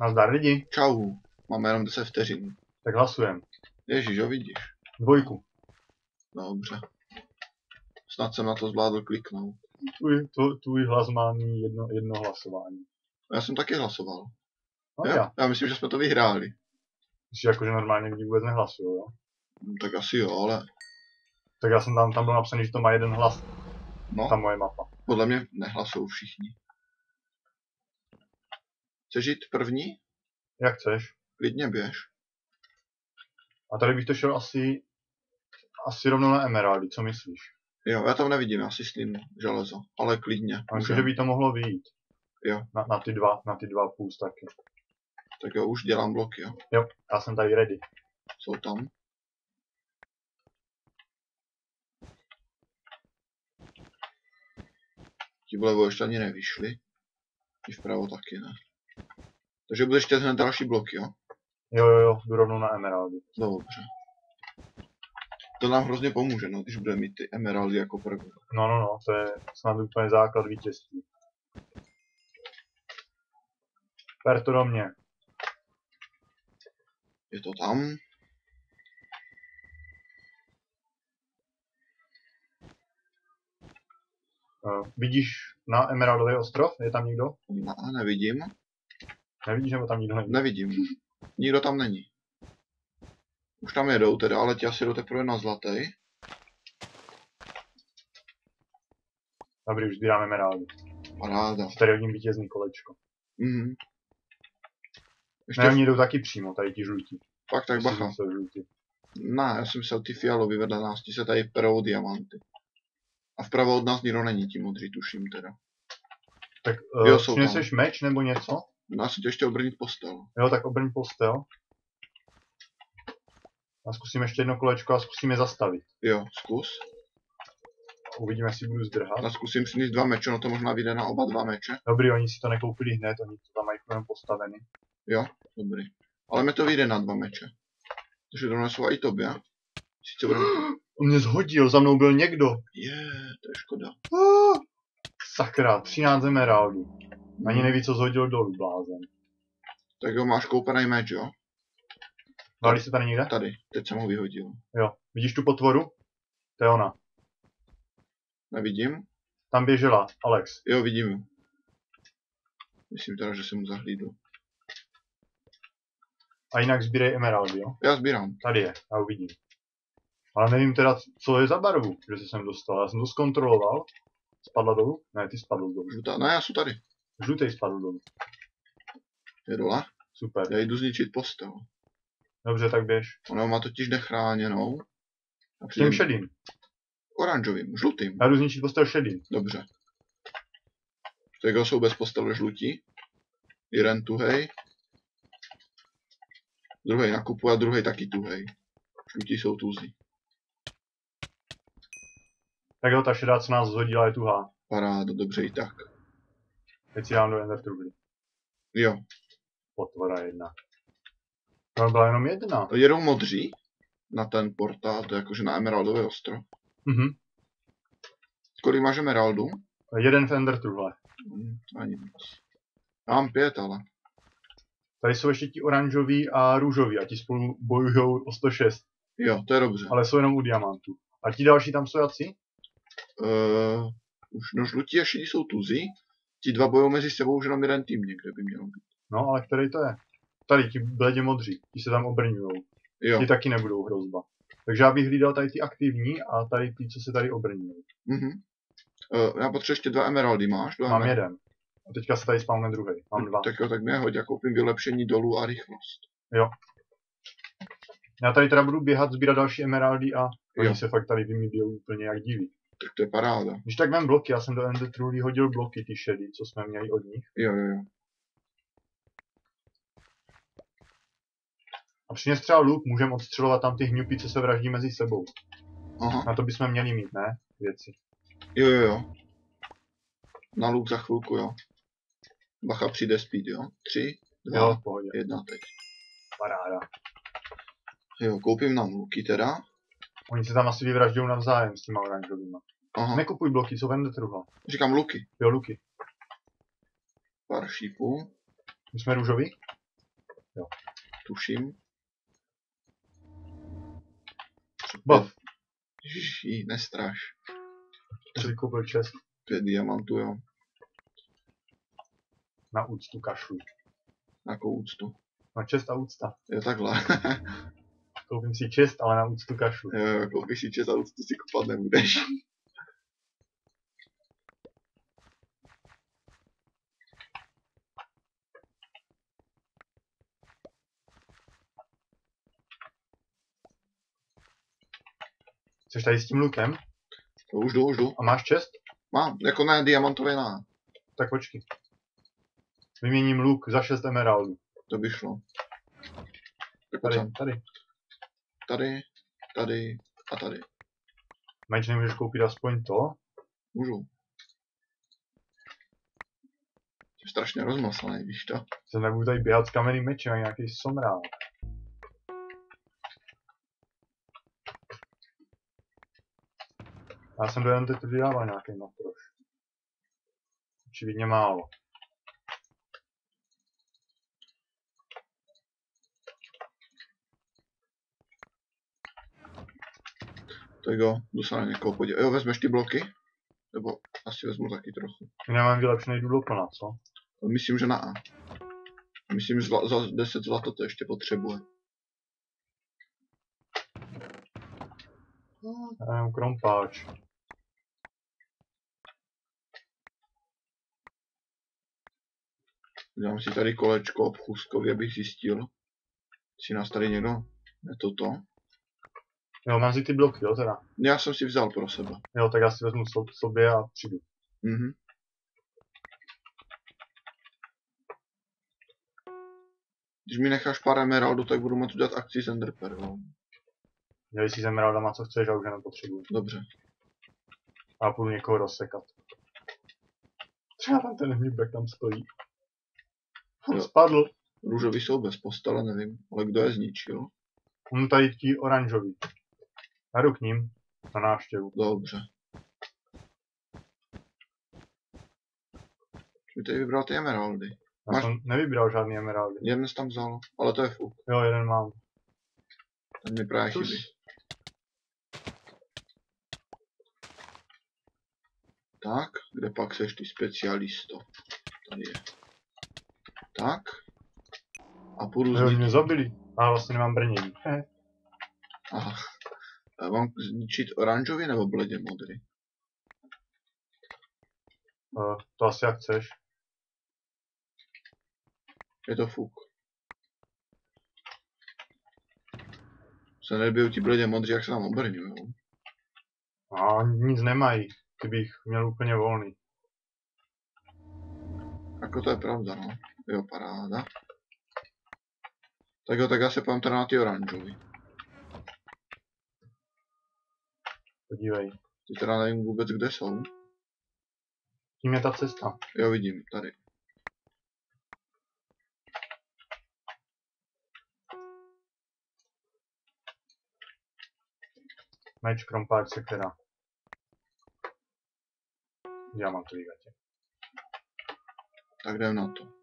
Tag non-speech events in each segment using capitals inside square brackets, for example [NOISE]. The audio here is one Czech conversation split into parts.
Nazdar lidi, Čau, máme jenom 10 vteřin. tak hlasujem. Ježíš, jo vidíš. Dvojku. Dobře. Snad jsem na to zvládl kliknout. Tvůj, tvůj, tvůj hlas má jedno, jedno hlasování. Já jsem taky hlasoval. No jo? já. já myslím, že jsme to vyhráli. Když jakože normálně lidi vůbec nehlasují, jo? Hm, Tak asi jo, ale Tak já jsem tam, tam byl napsaný, že to má jeden hlas, no, ta moje mapa. podle mě nehlasou všichni. Chceš jít první? Jak chceš. Klidně běž. A tady bych to šel asi, asi rovnou na emeraldy, co myslíš? Jo, já tam nevidím, já si slím železo, ale klidně. A myslím, že by to mohlo vyjít. Jo. Na, na, ty dva, na ty dva půl taky. Tak jo, už dělám bloky, jo. Jo, já jsem tady ready. Jsou tam. Ti vlevo ještě ani nevyšli. I vpravo taky ne. Takže budeš chtět hned další bloky, jo? Jo, jo, jo, jdu rovnou na emeraldy. Dobře. To nám hrozně pomůže, no, když budeme mít ty emeraldy jako první. No, no, no, to je snad úplně základ vítězství. Per to do mě. Je to tam. Uh, vidíš na Emeraldový ostrov? Je tam někdo? No, nevidím. Nevidíš, nebo tam nikdo není? Nevidím. Nikdo tam není. Už tam jedou teda, ale ti asi jdou teprve na zlatý. Dobrý, už sbírám Emeraldy. Paráda. Tady hodím vítězný kolečko. Mhm. Ještě Ne, oni jdou taky přímo, tady ti žlutí. fakt tak bacha. Myslím, že jsou žlutí. Ne, já jsem myslel ty fialový vedle nás, ti se tady perou diamanty. A vpravo od nás nikdo není, ti modří tuším teda. Tak Jo, uh, jsou přineseš meč nebo něco? Já si tě ještě obrnit postel. Jo, tak obrň postel. A zkusím ještě jedno kolečko a zkusím je zastavit. Jo, zkus. Uvidíme, jestli budu zdrhat. Já zkusím si dva meče, no to možná vyjde na oba dva meče. Dobrý, oni si to nekoupili hned, oni to tam mají jenom postavený. Jo, dobrý. Ale mi to vyjde na dva meče. Takže donesu i tobě. Sice budeme... [GASPS] On mě zhodil, za mnou byl někdo. Je, to je škoda. [GASPS] Sakra, 13 emeraldů. Ani neví, co zhodil dolů, blázen. Tak jo, máš koupený meč, jo? Válí se tady někde? Tady, teď jsem ho vyhodil. Jo. Vidíš tu potvoru? To je ona. Nevidím? Tam běžela, Alex. Jo, vidím. Myslím teda, že jsem mu zahlídl. A jinak sbírej emeraldy, jo? Já sbírám. Tady je, já uvidím. Ale nevím teda, co je za barvu, že se sem dostal. Já jsem to zkontroloval. Spadla dolů? Ne, ty spadl dolů. Žlutá, ne, já jsem tady. Žlutý spadl dolů. Je dole. Super. Já jdu zničit postel. Dobře, tak běž. Ona má totiž nechráněnou. A S tím přijde šedým. oranžovým, žlutým. Já jdu zničit postel šedým. Dobře. Tak jsou bez postele žlutí. Jeden tuhej. Druhý nakupuje a druhý taky tuhej. Žlutí jsou tuzí. Tak jo, ta šedá, co nás zhodila, je tuhá. Paráda, dobře i tak. Teď si dám do Ender Trugly. Jo. Potvora jedna. To byla jenom jedna. Jedou modří na ten portál, to je jakože na Emeraldový ostrov. Mhm. Kolik máš Emeraldů? Jeden v Ender Truhle. Hm, ani moc. Já mám pět, ale. Tady jsou ještě ti oranžoví a růžoví a ti spolu bojují o 106. Jo, to je dobře. Ale jsou jenom u diamantů. A ti další tam jsou jací? Uh, už no žlutí a šedí jsou tuzí. Ti dva bojují mezi sebou už jenom jeden tým někde by měl být. No, ale který to je? Tady ti bledě modří, ti se tam obrňují. Jo. Ti taky nebudou hrozba. Takže já bych hlídal tady ty aktivní a tady ty, co se tady obrňují. Mhm. Uh, já potřebuji ještě dva emeraldy, máš? Dva Mám emer- jeden. A teďka se tady spawne druhý. Mám dva. Tak jo, tak mě hoď, já koupím vylepšení dolů a rychlost. Já tady teda budu běhat, sbírat další emeraldy a oni Jo. se fakt tady vymýbijou úplně jak diví. Tak to je paráda. Když tak vem bloky, já jsem do Ender Truly hodil bloky, ty šedý, co jsme měli od nich. Jo, jo, jo. A přines třeba luk, můžeme odstřelovat tam ty hňupy, co se vraždí mezi sebou. Aha. Na to bychom měli mít, ne? Věci. Jo, jo, jo. Na luk za chvilku, jo. Bacha přijde speed, jo. Tři, dva, Jo, pohodě. jedna teď. Paráda. Jo, koupím nám luky teda. Oni se tam asi vyvražďují navzájem s těma oranžovýma. Aha, Nekupuj bloky, jsou Ender Truhle. říkám luky. Jo, luky. Pár šípů. My jsme růžoví? Tuším. Bav, Ježiši, nestraš. to si koupil čest. Pět diamantů, jo. Na úctu kašlu. Jako úctu. Na čest a úcta. Jo, takhle. [LAUGHS] Koupím si čest, ale na úctu kašlu. jo, koupíš si čest a úctu si kopat nebudeš. Jsi tady s tím lukem To už jdu, už jdu. a máš čest? Mám, jako ne, diamantově ne. Tak počkej. Vyměním luk za 6 emeraldů. To by šlo. Tak Tady, tady. Tady. tady, a tady. Meč nemůžeš koupit aspoň to? Můžu. Jsi strašně rozmaslaný, víš to? Jsem nebudu tady běhat s kamenným mečem, jak nějaký somrál. Já jsem dojem teď vydával nějaký matroš. Očividně málo. Tak jo, jdu se na někoho podívat. Jo, vezmeš ty bloky? Nebo asi vezmu taky trochu. Nemám vylepšený důlopona, co? Myslím, že na A. Myslím, že zla, za 10 zlata to ještě potřebuje. Já nevím, krompáč. Udělám si tady kolečko v Chuskově, abych zjistil, si nás tady někdo ne toto. Jo, mám si ty bloky, jo teda. Já jsem si vzal pro sebe. Jo, tak já si vezmu so, sobě a přijdu. Mhm. Když mi necháš pár emeraldů, tak budu moct udělat akci s Enderpearlou. Dělej si s emeraldama, co chceš, a už je nepotřebuji. Dobře. A půjdu někoho rozsekat. Třeba tam ten hníbek tam stojí. On Jo. spadl. Růžový jsou bez postele, nevím, ale kdo je zničil? On tady ti oranžový. Já jdu k ním. Na návštěvu. Dobře. Mi tady vybral ty emeraldy. Já Máš- jsem nevybral žádný emeraldy. Jeden jsi tam vzal, ale to je fuk. Jo, jeden mám. Ten mi právě chybí. Tak, kde pak seš ty specialisto? Tady je. Tak. A půjdu Jo, mě zabili. A vlastně nemám brnění. Mám zničit oranžový nebo bledě modrý? Uh, to asi jak chceš. Je to fuk. Se nebijou ti bledě modří, jak se tam obrňujou. A nic nemají. Ty bych měl úplně volný. Jako to je pravda, no. Jo, paráda. Tak jo, tak já se teda na ty oranžový. Podívej. Ty teda nevím vůbec, kde jsou. Tím je ta cesta. Jo, vidím, tady. Meč, krompáč, sekera. Diamantový gatě. Tak jdem na to.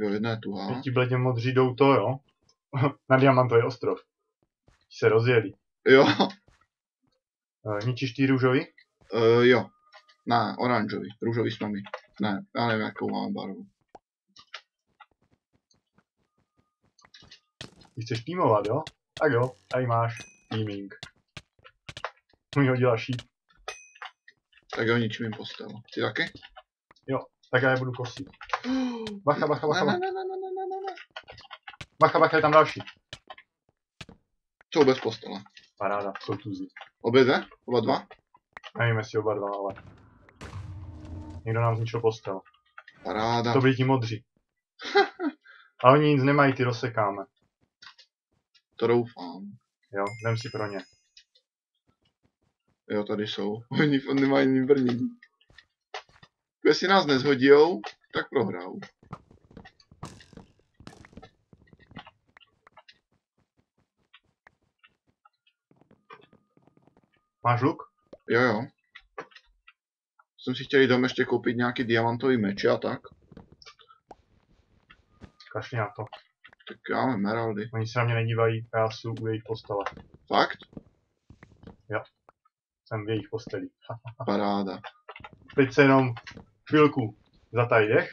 Jo, jedna je tuhá. Teď ti bledě modří jdou to, jo? [LAUGHS] na diamantový ostrov. Ti se rozjeli. Jo, Uh, ničíš ty růžový? uh, jo. Ne, oranžový. Růžový jsme my. Ne, já nevím, jakou máme barvu. Ty chceš týmovat, jo? Tak jo, tady máš teaming. Můj hodila šíp, Tak jo, ničím jim postel. Ty taky? tak já je budu kosit. Bacha, bacha, bacha, Ne, bacha, ne, ne, ne, ne, ne, ne, ne. bacha, bacha, je tam další. Jsou bez postele. Paráda, jsou tuzy. Obě dvě? Oba dva? Nevím, jestli oba dva, ale... Někdo nám zničil postel. Paráda. To byli ti modří. A oni nic nemají, ty rozsekáme. To doufám. Jo, jdem si pro ně. Jo, tady jsou. [LAUGHS] Oni oni nemají ani brnění. Jestli nás nezhodijou, tak prohrajou. Máš luk? Jo, jo. Jsem si chtěl jít dom ještě koupit nějaký diamantový meč a tak. Kašli na to. Tak já mám emeraldy. Oni se na mě nedívají, já jsem u jejich postele. Fakt? Jsem v jejich posteli. [LAUGHS] Paráda. Teď se jenom chvilku zataj dech.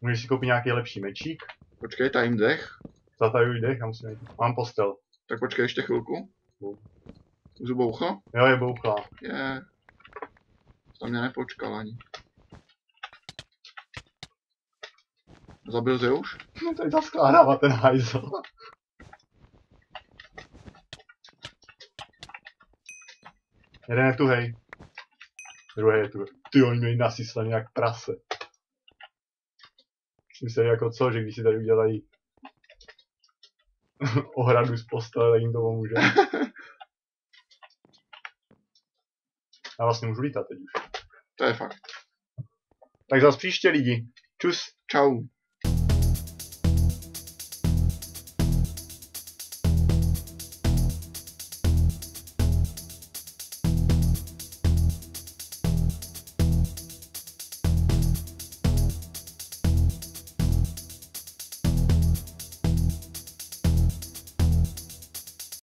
Můžeš si koupit nějaký lepší mečík. Počkej, time dech. Zatajuj dech a musím jít. Mám postel. Tak počkej ještě chvilku. Zuboucho? Jo, je bouchlá. Je. To mě nepočkal ani. Zabil jsi už? No tady zaskládává ten hajzl. Jeden je tuhej. Druhý je tu. Ty oni měli nasyslaný jak prase. Mysleli jako co, že když si tady udělají [LAUGHS] ohradu z postele, tak jim to pomůže. Já vlastně můžu lítat teď už. To je fakt. Tak zas příště lidi. Čus. Čau.